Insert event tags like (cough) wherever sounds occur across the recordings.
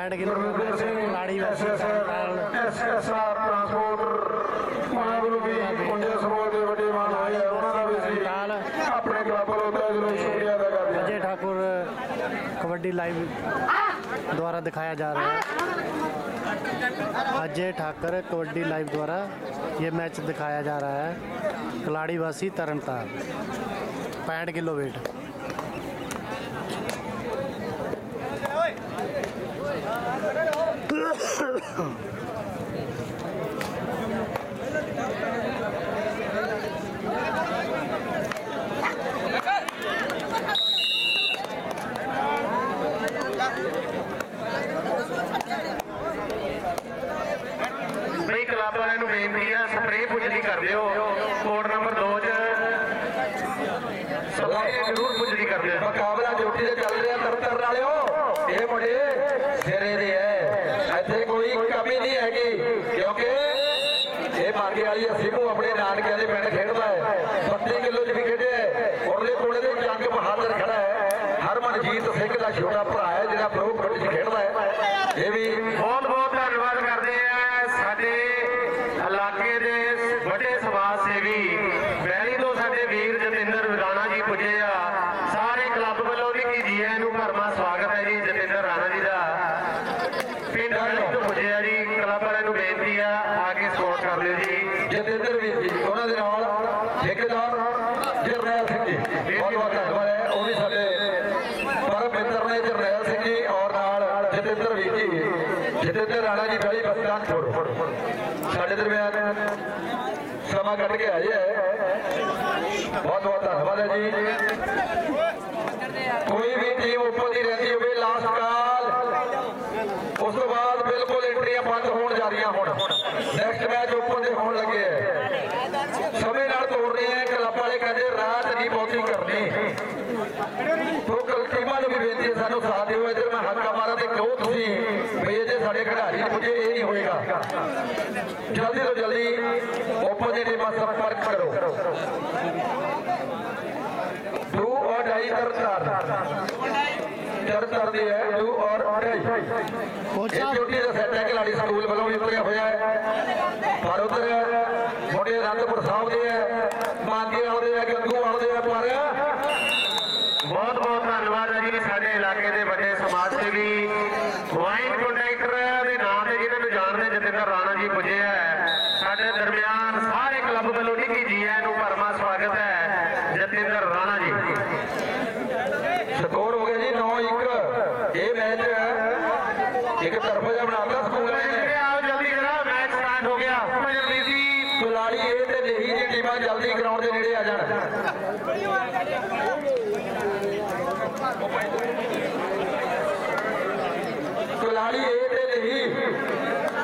65 kilo ਕਲਾੜੀ ਵਾਸੀ ਸਰਕਾਰ ਐਸਐਸਆਰ transport ਉਹਨਾਂ ਵੱਲੋਂ ਵੀ ਪੁੰਜੇ ਸਮੂਹ ਦੇ ਵੱਡੇ ਮਾਨ ਹੋਏ ਆ ਉਹਨਾਂ ਦਾ ਵੀ ਅਸੀਂ ਨਾਲ ਆਪਣੇ ਕਲੱਬ ਵੱਲੋਂ ਤਹਿ ਦਿਲੋਂ ਸ਼ੁਕਰੀਆ ਅਦਾ ਕਰਦੇ ਹਾਂ अजय ठाकुर कबड्डी लाइव द्वारा दिखाया जा रहा है अजय ठाकर कबड्डी लाइव द्वारा ये मैच दिखाया जा रहा है कलाड़ीवासी तरनतार पैंठ kilo weight Oh. (coughs) (coughs) Harmanjeet Singh ਦਾ ਛੋਟਾ ਭਰਾ ਹੈ, ਜਿਹੜਾ ਪ੍ਰੋ ਕਬੱਡੀ ਚ ਖੇਡਦਾ ਹੈ। ਇਹ ਵੀ ਬਹੁਤ ਬਹੁਤ ਧੰਨਵਾਦ ਕਰਦੇ ਆ ਸਾਡੇ ਇਲਾਕੇ ਦੇ ਵੱਡੇ ਸਮਾਜ ਸੇਵੀ ਵੈਲੀ ਤੋਂ ਸਾਡੇ ਵੀਰ ਜਤਿੰਦਰ ਰਾਣਾ ਜੀ ਪੁੱਜੇ ਆ ਸਾਰੇ ਕਲੱਬ ਵੱਲੋਂ ਵੀ ਕੀ ਜੀ ਆਇਆਂ ਨੂੰ ਭਰਮਾ ਸਵਾਗਤ ਹੈ ਜੀ ਜਤਿੰਦਰ ਰਾਣਾ ਜੀ ਦਾ ਪਿੰਡ ਵੈਲੀ ਤੋਂ ਪੁੱਜੇ ਆ ਜੀ ਕਲੱਬ ਵਾਲਿਆਂ ਨੂੰ ਬੇਨਤੀ ਆ ਆ ਕੇ ਸਪੋਰਟ ਕਰ ਲਿਓ ਜੀ ਜਤਿੰਦਰ ਵੀਰ ਜੀ ਉਹਨਾਂ ਦੇ ਨਾਲ ਠੇਕੇਦਾਰ ਜਰਨੈਲ ਸਿੰਘ ਜੀ ਬਹੁਤ ਬਹੁਤ ਧੰਨਵਾਦ ਹੈ ਉਹ ਵੀ ਸਾਡੇ ਪਰਮ ਮਿੱਤਰ ਨੇ ਜਰਨੈਲ ਸਿੰਘ ਜੀ ਔਰ ਨਾਲ ਜਤਿੰਦਰ ਵੀਰ ਜੀ ਜਤਿੰਦਰ ਰਾਣਾ ਜੀ ਸਾਡੇ ਦਰਮਿਆਨ ਸਮਾਂ ਕੱਢ ਕੇ ਆਏ ਹੈ। ਬਹੁਤ ਬਹੁਤ ਧੰਨਵਾਦ ਹੈ ਜੀ। ਕੋਈ ਵੀ ਟੀਮ ਉੱਪਰ ਦੀ ਰਹਿੰਦੀ ਹੋਵੇ ਲਾਸਟ ਕਾਲ ਉਸ ਤੋਂ ਬਾਅਦ ਬਿਲਕੁਲ ਐਂਟਰੀਆਂ ਬੰਦ ਹੋਣ ਜਾ ਰਹੀਆਂ ਹੁਣ। ਨੈਕਸਟ ਮੈਚ ਓਪਨ ਦੇ ਹੋਣ ਲੱਗੇ ਹੈ। ਸਮੇਂ ਨਾਲ ਤੋੜ ਰਹੇ ਹੈ। ਕਲੱਬ ਵਾਲੇ ਕਹਿੰਦੇ ਰਾਤ ਨਹੀਂ ਬਹੁਤੀ ਕਰਨੀ। ਤੋ ਟੀਮਾਂ ਨੂੰ ਵੀ ਬੇਨਤੀ ਹੈ, ਸਾਨੂੰ ਸਾਥ ਦਿਓ ਇੱਧਰ ਮੈਂ ਹੱਕਾ ਮਾਰਾਂ ਤੇ ਕਹੋ ਤੁਸੀਂ ਵੀ ਇਹ ਜੇ ਸਾਡੇ ਖਿਡਾਰੀ ਨਹੀਂ ਪੁੱਜੇ ਇਹ ਨਹੀਂ ਹੋਏਗਾ ਜਲਦੀ ਤੋਂ ਜਲਦੀ ਓਪਨ ਦੀ ਟੀਮਾਂ ਸੰਪਰਕ ਕਰੋ। ਡੂ ਔਰ ਡਾਈ ਤਰਤਾਰ ਤਰਤਾਰ ਦੀ ਹੈ ਡੂ ਔਰ ਡਾਈ ਇਹ ਛੋਟੀ ਦਾ ਸੈੱਟ ਹੈ ਖਿਲਾੜੀ ਸਕੂਲ ਵੱਲੋਂ ਵੀ ਉਤਰਿਆ ਹੋਇਆ ਹੈ ਪਰ ਉਧਰ ਮੁੰਡੇ ਅਨੰਦਪੁਰ ਸਾਹਿਬ ਦੇ ਹੈ ਮਾਨਕੇ ਵਾਲੇ ਆ ਗੰਗੂ ਵਾਲੇ ਆ ਪਰ ਬਹੁਤ ਬਹੁਤ ਧੰਨਵਾਦ ਹੈ ਜੀ ਸਾਡੇ ਇਲਾਕੇ ਦੇ ਵੱਡੇ ਸਮਾਜ ਸੇਵੀ ਵਾਈਨ ਕੰਟਰੈਕਟਰ ਦੇ ਨਾਮ ਤੇ ਜਿਹਨਾਂ ਨੂੰ ਜਾਣਦੇ ਜਤਿੰਦਰ ਰਾਣਾ ਜੀ ਪੁੱਜੇ ਹੈ ਸਾਡੇ ਦਰਮਿਆਨ ਸਾਰੇ ਕਲੱਬ ਵੱਲੋਂ ਨਿੱਕੀ ਜੀ ਆਇਆਂ ਨੂੰ ਭਰਮਾ ਸਵਾਗਤ ਹੈ ਜਤਿੰਦਰ ਰਾਣਾ ਜੀ ਸਕੋਰ ਹੋ ਗਿਆ ਜੀ 9-1 ਇਹ ਮੈਚ ਇੱਕ ਤਰਫਾ ਜਿਹਾ ਬਣਾਤਾ ਸਕੂਲ ਨੇ। ਆਓ ਜਲਦੀ ਕਰਾ ਮੈਚ ਸਟਾਰਟ ਹੋ ਗਿਆ। ਭਜਨਵੀਰ ਜੀ ਕੁਲਾੜੀ ਇਹ ਤੇ ਲੇਹੀ ਦੀ ਟੀਮਾਂ ਜਲਦੀ ਗਰਾਊਂਡ ਦੇ ਨੇੜੇ ਆ ਜਾਣ। ਕੁਲਾੜੀ ਇਹ ਤੇ ਲੇਹੀ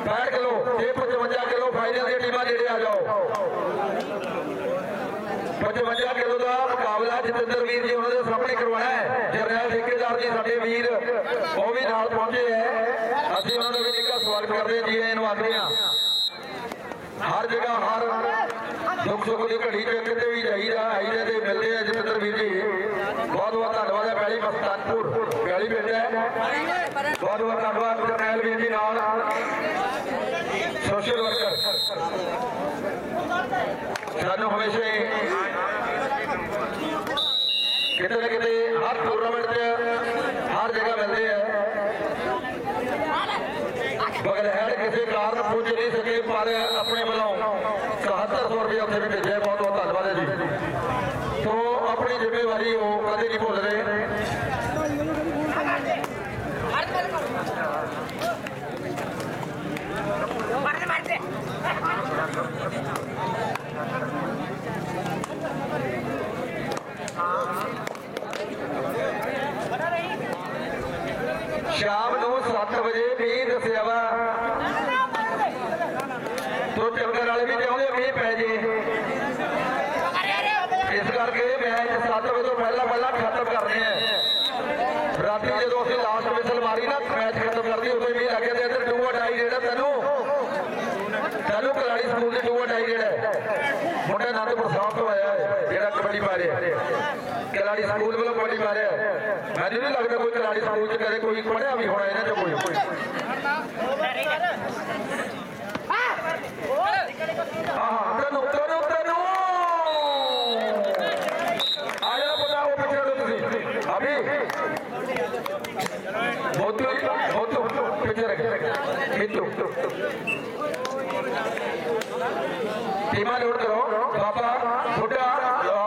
65 ਕਿਲੋ ਤੇ 55 ਕਿਲੋ ਫਾਈਨਲ ਦੀਆਂ ਟੀਮਾਂ ਨੇੜੇ ਆ ਜਾਓ। 55 ਕਿਲੋ ਦਾ ਮੁਕਾਬਲਾ ਜਤਿੰਦਰ ਵੀਰ ਜੀ ਉਹਨਾਂ ਦੇ ਸਾਹਮਣੇ ਕਰਵਾਇਆ ਹੈ। ਜਰਨੈਲ ਠੇਕੇਦਾਰ ਜੀ ਸਾਡੇ ਵੀਰ ਉਹ ਵੀ ਨਾਲ ਪਹੁੰਚੇ ਹੈ ਅਸੀਂ ਉਹਨਾਂ ਦਾ ਵੀ ਨਿੱਘਾ ਸਵਾਗਤ ਕਰਦੇ ਜੀ ਆਇਆਂ ਨੂੰ ਆਖਦੇ ਹਾਂ ਹਰ ਜਗ੍ਹਾ, ਹਰ ਦੁੱਖ ਸੁੱਖ ਦੀ ਘੜੀ ਚ ਕਿਤੇ ਵੀ ਜਾਈਦਾ, ਆਈਦੇ ਤੇ ਮਿਲਦੇ ਆ ਜਤਿੰਦਰ ਵੀਰ ਜੀ। ਬਹੁਤ ਬਹੁਤ ਧੰਨਵਾਦ ਹੈ ਪਹਿਲੀ ਮਸਤਾਨਪੁਰ ਪਹਿਲੀ ਪਿੰਡ ਹੈ। ਬਹੁਤ ਬਹੁਤ ਧੰਨਵਾਦ ਜਰਨੈਲ ਵੀਰ ਜੀ ਨਾਲ। Social worker. ਸਾਨੂੰ ਹਮੇਸ਼ਾ ਹੀ ਕਿਤੇ ਨਾ ਕਿਤੇ ਹਰ ਟੂਰਨਾਮੈਂਟ 'ਚ ਹਰ ਜਗ੍ਹਾ ਮਿਲਦੇ ਆ। ਕਿਸੇ ਕਾਰਨ ਪੁੱਜ ਨਹੀਂ ਸਕੇ, ਪਰ ਆਪਣੇ ਵੱਲੋਂ 7700 ਰੁਪਏ ਉੱਥੇ ਵੀ ਭੇਜਿਆ। ਬਹੁਤ ਬਹੁਤ ਧੰਨਵਾਦ ਹੈ ਜੀ। ਤੋਂ ਆਪਣੀ ਜ਼ਿੰਮੇਵਾਰੀ ਉਹ ਕਦੇ ਨਹੀਂ ਭੁੱਲਦੇ ਸ਼ਾਮ ਨੂੰ 7 ਵਜੇ ਵੀ ਦੱਸਿਆ ਵਾ ਤੋ ਚੰਗਰ ਵਾਲੇ ਵੀ ਚਾਹੁੰਦੇ ਮੀਂਹ ਪੈ ਜੇ ਇਸ ਕਰਕੇ ਮੈਚ 7 ਵਜੇ ਤੋਂ ਪਹਿਲਾਂ ਪਹਿਲਾਂ ਖਤਮ ਕਰਨੇ ਆ ਰਾਤੀ ਜਦੋਂ ਅਸੀਂ ਲਾਸਟ ਵਿਸਲ ਮਾਰੀ ਨਾ ਮੈਚ ਖਤਮ ਕਰਦੀ ਉਦੋਂ ਹੀ ਮੀਂਹ ਲੱਗ ਗਿਆ ਤੇ ਇੱਧਰ ਟੂ ਅਟਾਈ ਜਿਹੜਾ ਤੈਨੂੰ ਤੈਨੂੰ ਕਲਾੜੀ ਸਕੂਲ ਦੇ ਟੂ ਅਟਾਈ ਜਿਹੜਾ ਹੈ। ਮੁੰਡਾ ਅਨੰਦਪੁਰ ਸਾਹਿਬ ਤੋਂ ਆਇਆ ਹੈ ਜਿਹੜਾ ਕਬੱਡੀ ਪਾ ਰਿਹਾ ਖਿਡਾਰੀ ਸਕੂਲ ਵੱਲੋਂ ਕਬੱਡੀ ਪਾ ਰਿਹਾ ਮੈਨੂੰ ਨਹੀਂ ਲੱਗਦਾ ਕੋਈ ਖਿਡਾਰੀ ਸਕੂਲ 'ਚ ਕਦੇ ਕੋਈ ਪੜਿਆ ਵੀ ਹੋਣਾ ਇਹਨਾਂ 'ਚੋਂ ਕੋਈ ਕੋਈ ਆਹ ਤੈਨੂੰ ਟੀਮਾਂ ਲੋਡ ਕਰੋ। ਬਾਬਾ ਬੁੱਢਾ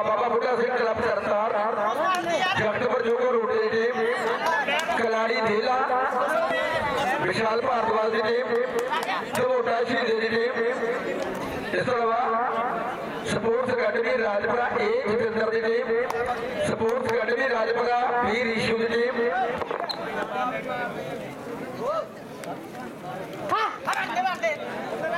ਬਾਬਾ ਬੁੱਢਾ ਸਿੰਘ ਕਲੱਬ ਸਰਦਾਰ ਜਗਤਪੁਰ ਜੋਗੋ ਰੋਡ ਦੀ ਟੀਮ। ਕਲਾੜੀ ਢੇਲਾ ਵਿਸ਼ਾਲ ਭਾਰਦਵਾਜ ਦੀ ਟੀਮ। ਝੋਟਾ ਸ਼ਹੀਦ ਦੀ ਟੀਮ। ਇਸ ਤੋਂ ਇਲਾਵਾ sports academy Rajpura A Jatinder the team. Sports academy Rajpura ਵੀਰ ਈਸ਼ੂ ਦੀ ਟੀਮ।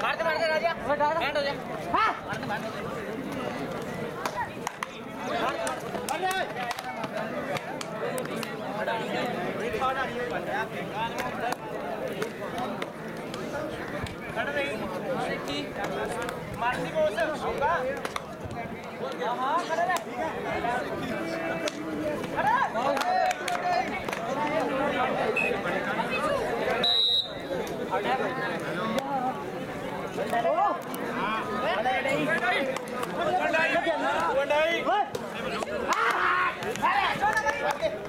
ਮਾਰਦੇ ਰਾਜਾ ਐਂਡ ਹੋ ਜਾ ਹਾਂ ਮਾਰਦੇ ਮਾਰਦੇ ਮਾਰਦੀ ਬੋਸ ਆਉਂਗਾ ਹਾਂ ਹਾਂ ਖੜਾ ਰਹਿ।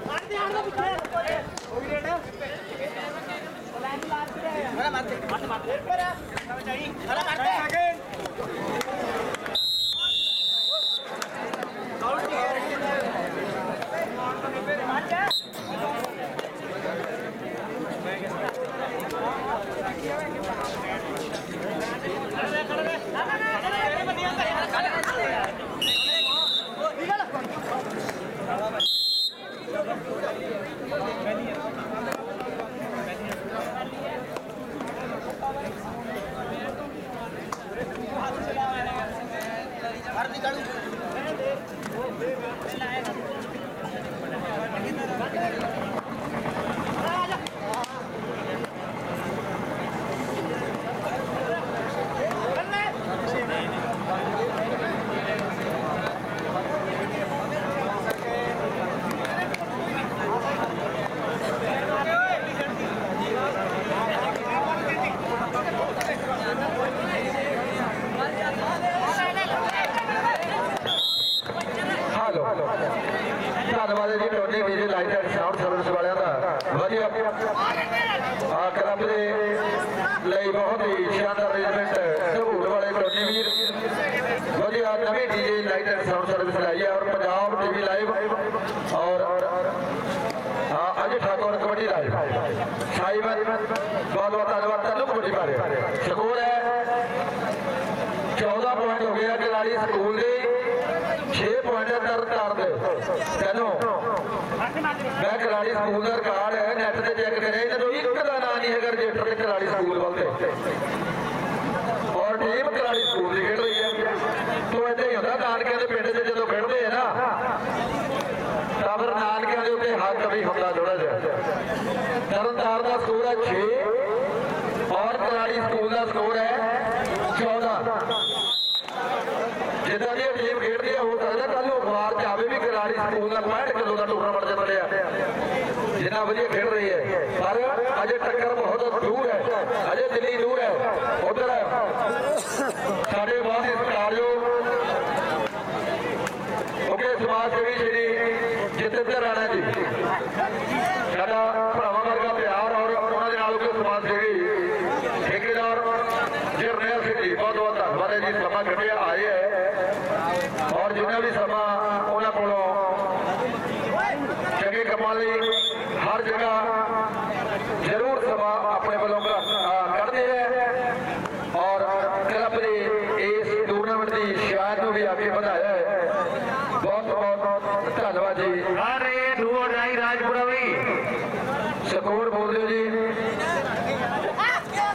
ਮਾਰਦੇ ਆਣ ਦਾ ਪਿੱਛੇ ਉਹ ਵੀ মারতে মারতে মারতে মারতে ਵਧੀਆ ਆ ਕਲੱਬ ਦੇ ਲਈ ਬਹੁਤ ਹੀ ਸ਼ਾਨਦਾਰ ਅਰੇਂਜਮੈਂਟ ਢਬੂੜ ਵਾਲੇ ਟੋਨੀ ਵੀਰ। ਵਧੀਆ ਨਵੀਂ DJ light and sound service ਲਾਈ ਹੈ ਔਰ ਪੰਜਾਬ ਟੀਵੀ ਲਾਈਵ ਔਰ ਅਜੇ ਠਾਕੁਰ ਕਬੱਡੀ ਲਾਈਵ ਸਾਈਮਨ ਬਹੁਤ ਬਹੁਤ ਧੰਨਵਾਦ। ਤੁਹਾਨੂੰ ਕਬੱਡੀ ਬਾਰੇ। ਸਕੋਰ ਹੈ। 14 ਪੁਆਇੰਟ ਹੋ ਗਿਆ ਖਿਡਾਰੀ ਸਕੂਲ ਦੇ। 6 ਪੁਆਇੰਟ ਦਰ ਕਰ ਦੇ ਤੈਨੂੰ ਮੈਂ ਖਿਡਾਰੀ ਸਕੂਲ ਦਾ ਰਿਕਾਰਡ ਹੈ ਨੈਟ ਤੇ ਚੈੱਕ ਕਰਿਆ ਇਹਨਾਂ ਨੂੰ ਇੱਕ ਦਾ ਨਾਂ ਨਹੀਂ ਹੈਗਾ ਰਜਿਸਟਰ ਤੇ ਖਿਡਾਰੀ ਸਕੂਲ ਵੱਲ ਤੇ ਔਰ ਟੀਮ ਖਿਡਾਰੀ ਸਕੂਲ ਦੀ ਖੇਡ ਰਹੀ ਹੈ ਤੋ ਏਦਾਂ ਹੀ ਹੁੰਦਾ ਨਾਨਕਿਆਂ ਦੇ ਪਿੰਡ 'ਚ ਜਦੋਂ ਖੇਡਦੇ ਆ ਨਾ ਤਾਂ ਫਿਰ ਨਾਨਕਿਆਂ ਦੇ ਉੱਤੇ ਹੱਕ ਵੀ ਹੁੰਦਾ ਥੋੜਾ ਜਿਹਾ ਤਰਨਤਾਰਨ ਦਾ ਸਕੋਰ ਹੈ 6 ਔਰ ਖਿਡਾਰੀ ਸਕੂਲ ਦਾ ਸਕੋਰ ਹੈ 14 ਜਿੱਦਾਂ ਦੀ ਇਹ ਟੀਮ ਖੇਡਦੀ ਹੈ ਹੋ ਸਕਦਾ ਕੱਲ ਨੂੰ ਅਖਬਾਰ 'ਚ ਆਵੇ ਵੀ ਖਿਡਾਰੀ ਸਕੂਲ ਦਾ 65 ਕਿਲੋ ਦਾ ਟੂਰਨਾਮੈਂਟ ਜਿੱਤ ਲਿਆ ਜਿੰਨਾ ਵਧੀਆ ਖੇਡ ਰਹੀ ਹੈ। ਪਰ ਅਜੇ ਟੱਕਰ ਬਹੁਤ ਦੂਰ ਹੈ। ਅਜੇ ਦਿੱਲੀ ਦੂਰ ਹੈ ਉਧਰ ਸਾਡੇ ਬਹੁਤ ਹੀ ਸਤਿਕਾਰਯੋਗ ਓਕੇ ਸਮਾਜ ਸੇਵੀ ਸ਼੍ਰੀ ਜਤਿੰਦਰ ਰਾਣਾ ਜੀ ਸਾਡਾ ਭਰਾਵਾਂ ਵਰਗਾ ਪਿਆਰ ਔਰ ਉਹਨਾਂ ਦੇ ਨਾਲ ਓਕੇ ਸਮਾਜ ਸੇਵੀ ਠੇਕੇਦਾਰ ਜਰਨੈਲ ਸਿੰਘ ਜੀ ਬਹੁਤ ਬਹੁਤ ਧੰਨਵਾਦ ਚੰਗੇ ਕੰਮਾਂ ਲਈ ਹਰ ਜਗ੍ਹਾ ਜ਼ਰੂਰ ਸਮਾਂ ਆਪਣੇ ਵੱਲੋਂ ਕ- ਅਹ ਕੱਢਦੇ ਹੈ ਔਰ ਕਲੱਬ ਦੇ ਇਸ ਟੂਰਨਾਮੈਂਟ ਦੀ ਸ਼ਾਇਦ ਨੂੰ ਵੀ ਅੱਗੇ ਵਧਾਇਆ ਹੈ। ਬਹੁਤ ਬਹੁਤ ਧੰਨਵਾਦ ਜੀ ਆ ਰਹੇ ਡੂਓ ਨਾਈ ਰਾਜਪੁਰਾ ਵੀ ਸਕੋਰ ਬੋਲਦੇ ਜੀ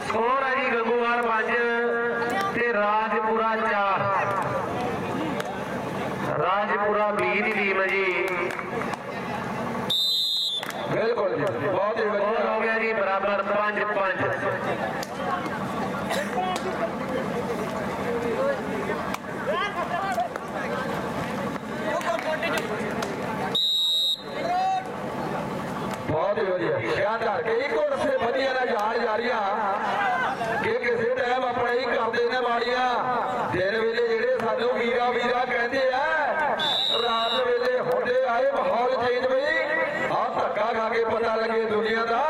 ਸਕੋਰ ਹੈ ਜੀ ਗੰਗੂਵਾਲ 5 ਤੇ ਰਾਜਪੁਰਾ 4 ਰਾਜਪੁਰਾ 20 ਦੀ ਟੀਮ ਹੈ ਜੀ ਬਿਲਕੁਲ ਜੀ ਬਹੁਤ ਹੀ ਸਕੋਰ ਵਧੀਆ ਹੋ ਗਿਆ ਜੀ ਬਰਾਬਰ 5 5 ਬਹੁਤ ਹੀ ਵਧੀਆ। ਸ਼ਾਨਦਾਰ ਕਈ ਘੋੜਸੇ ਵਧੀਆ ਨਾਲ ਜਾਣ ਜਾ ਕਿ ਕਿਸੇ ਟਾਈਮ ਆਪਣੇ ਹੀ ਕਰਦੇ ਨੇ ਮਾੜੀਆਂ ਦਿਨ ਵੇਲੇ ਜਿਹੜੇ ਸਾਨੂੰ ਵੀਰਾ ਵੀਰਾ ਕਹਿੰਦੇ ਆ, ਰਾਤ ਵੇਲੇ ਹੁੰਦੇ ਆਏ ਮਾਹੌਲ ਚੇਂਜ ਬਈ। ਆ ਧੱਕਾ ਖਾ ਕੇ ਪਤਾ ਲੱਗੇ ਦੁਨੀਆ ਦਾ।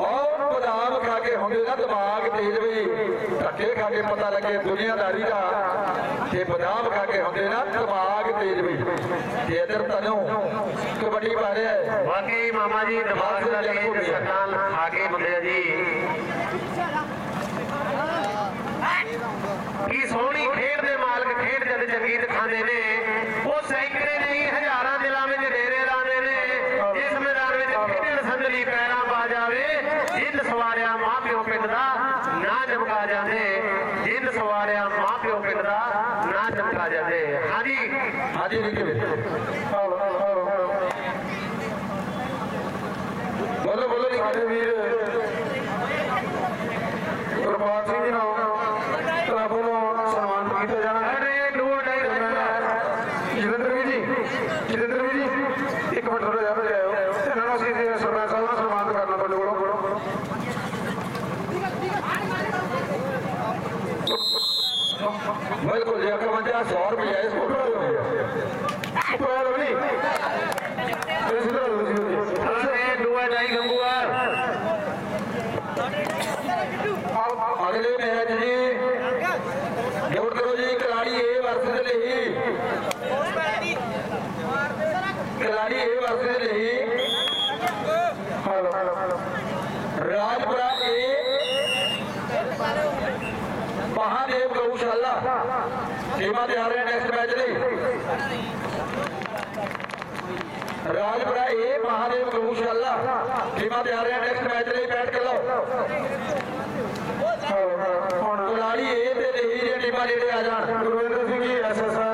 ਔਰ ਬਦਾਮ ਖਾ ਕੇ ਹੁੰਦੇ ਨਾ ਦਿਮਾਗ ਤੇਜ਼ ਬਈ। ਧੱਕੇ ਖਾ ਕੇ ਪਤਾ ਲੱਗੇ ਦੁਨੀਆਦਾਰੀ ਦਾ ਤੇ ਬਦਾਮ ਖਾ ਕੇ ਹੁੰਦੇ ਨਾ ਦਿਮਾਗ ਤੇਜ਼ ਬਈ ਤੇ ਇਧਰ ਤਨੋਂ ਕਬੱਡੀ ਹੈ। ਬਾਕੀ ਮਾਮਾ ਜੀ ਦਿਮਾਗ ਦਾ ਤੇਜ਼ ਸੱਟਾਂ ਖਾ ਕੇ ਬੰਦੇ ਆ ਜੀ। ਕੀ ਸੋਹਣੀ ਖੇਡ ਦੇ ਮਾਲਕ ਖੇਡ ਜਦ ਚੰਗੀ ਦਿਖਾਉਂਦੇ ਨੇ ਉਹ ਸੈਂਕੜੇ ਨਹੀਂ ਹਜ਼ਾਰਾਂ ਦਿਲਾਂ ਵਿੱਚ ਡੇਰੇ ਲਾਉਂਦੇ ਨੇ ਇਸ ਮੈਦਾਨ ਵਿੱਚ ਖੇਡਣ ਸੰਦਲੀ ਪੈਰਾਂ ਪਾ ਜਾਵੇ ਜਿੰਦ ਸਵਾਰਿਆ ਮਾਂ ਪਿਓ ਪਿੰਡ ਦਾ ਨਾ ਚਮਕਾ ਜਾਂਦੇ ਜਿੰਦ ਸਵਾਰਿਆ ਮਾਂ ਪਿਓ ਪਿੰਡ ਦਾ ਨਾ ਚਮਕਾ ਜਾਂਦੇ ਹਾਂਜੀ ਹਾਂਜੀ ਰਿੰਕੇ ਵਿੱਚ ਬੋਲੋ ਬੋਲੋ ਜੀ ਸਾਡੇ ਵੀਰ ਗੁਰਬਾਜ ਸਿੰਘ ਜੀ ਨੂੰ ਕਲੱਬ ਵੱਲੋਂ ਸਨਮਾਨਿਤ ਕੀਤਾ ਜਾਣਾ ਅਰੇ ਡੂਓ ਡਾਈ ਜਤਿੰਦਰ ਵੀਰ ਜੀ? ਜਤਿੰਦਰ ਵੀਰ ਜੀ? ਇੱਕ ਮਿੰਟ ਥੋੜਾ ਜਿਹਾ ਭੱਜ ਆਇਓ। ਇਹਨਾਂ ਨੂੰ ਅਸੀਂ ਜੀ ਸਰਪੰਚ ਸਾਹਿਬ ਨਾਲ ਸਨਮਾਨਿਤ ਕਰਨਾ ਤੁਹਾਡੇ ਕੋਲੋਂ। ਬਿਲਕੁਲ ਜੀ ਅਕਲ ਮੰਜਾ 100 ਰੁਪਏ ਇਸ ਕੋਲ ਉੱਪਰ ਲਓ ਜੀ ਇਹ ਸਿੱਧਾ ਲਓ ਜੀ ਅਰੇ ਡੂਆ ਡਾਈ ਗੰਗੂਆ ਅਗਲੇ ਮੈਚ ਜੀ ਨੋਟ ਕਰੋ ਜੀ ਖਿਲਾੜੀ ਏ ਵਰਸਸ ਲਈ ਖਿਲਾੜੀ ਏ ਵਰਸਸ ਲਈ ਰਾਜਪੁਰਾ ਏ ਮਹਾਦੇਵ ਗਊਸ਼ਾਲਾ ਟੀਮਾਂ ਤਿਆਰ ਨੈਕਸਟ ਮੈਚ ਲਈ। ਰਾਜਪੁਰਾ ਏ ਮਹਾਦੇਵ ਗਊਸ਼ਾਲਾ ਟੀਮਾਂ ਤਿਆਰ ਹੈ ਨੈਕਸਟ ਮੈਚ ਲਈ, ਬੈਠ ਕੇ ਲਓ। ਹੁਣ ਕੁਲਾੜੀ ਏ ਤੇ ਨਹੀਂ ਦੀਆਂ ਟੀਮਾਂ ਜਿਹੜੇ ਆ ਜਾਣ। ਗੁਰਵਿੰਦਰ ਸਿੰਘ ਜੀ ਐਸਐਸਆਰ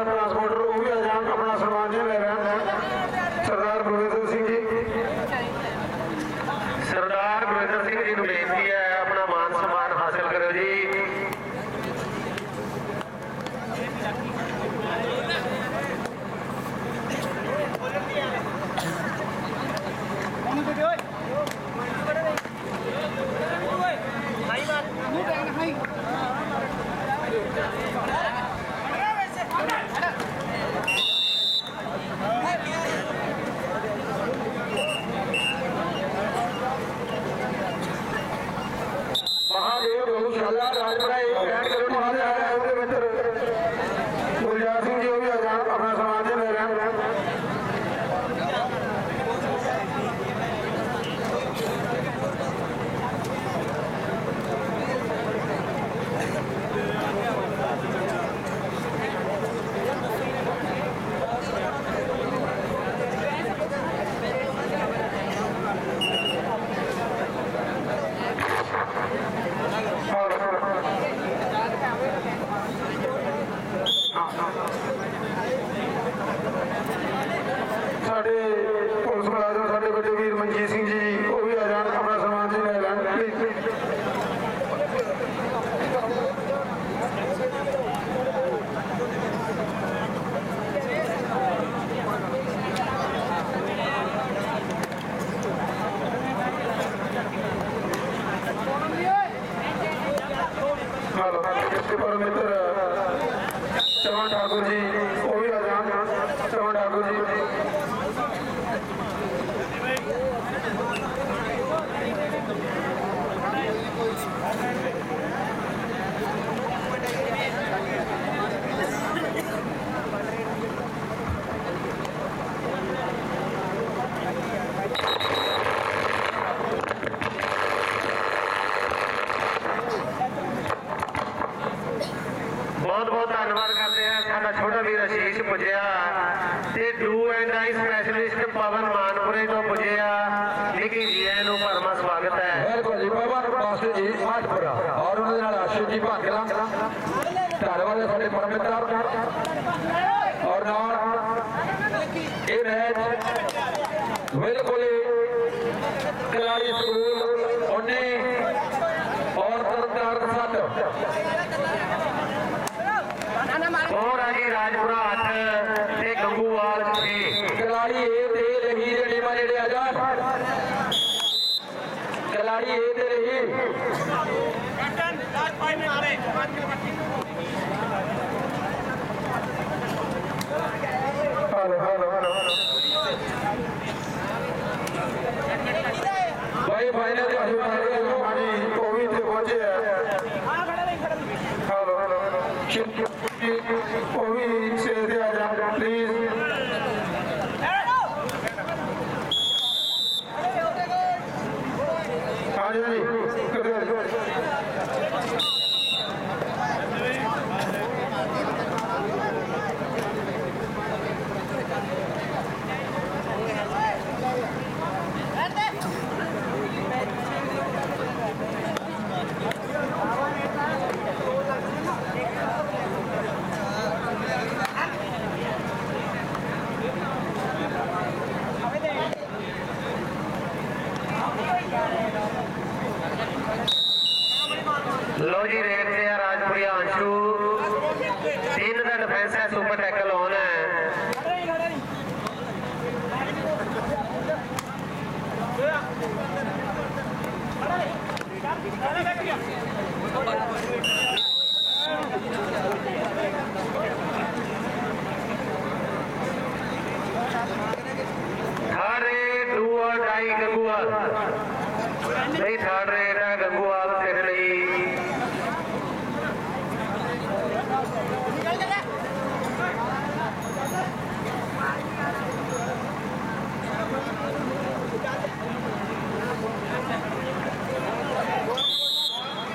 Orange.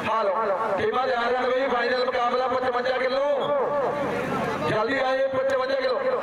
ਹਾਲੋ ਟੀਮਾਂ ਜਾ ਰਹੀਆਂ ਨੇ ਫਾਈਨਲ ਮੁਕਾਬਲਾ 55 ਕਿਲੋ। ਜਲਦੀ ਆਏ 55 ਕਿਲੋ।